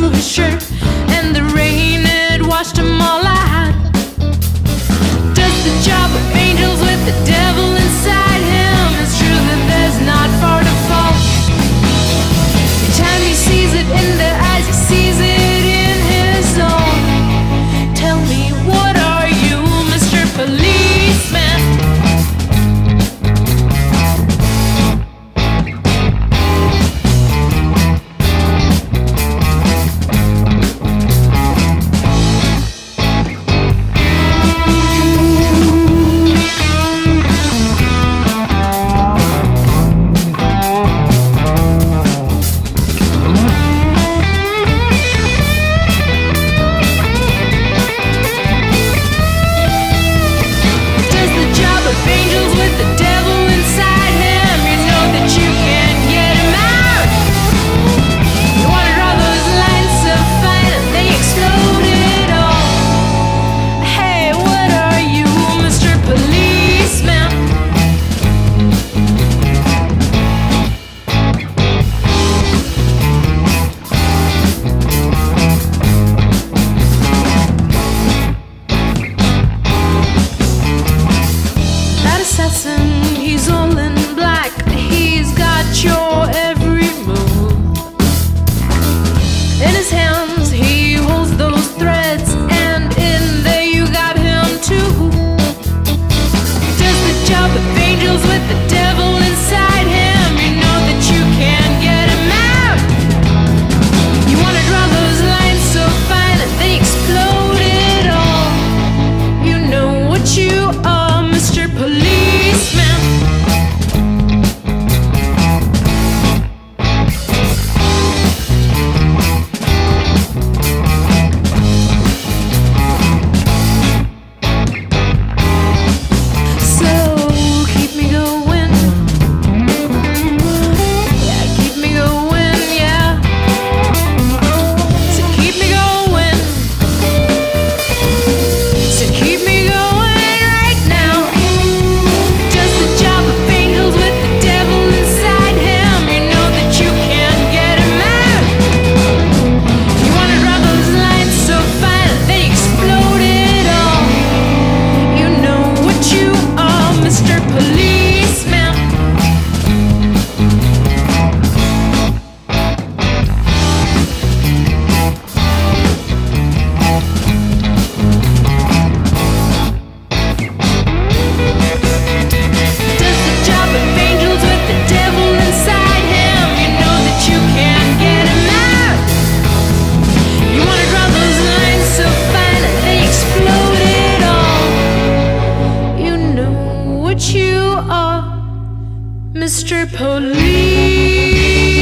to be sure. are, Mr. Police.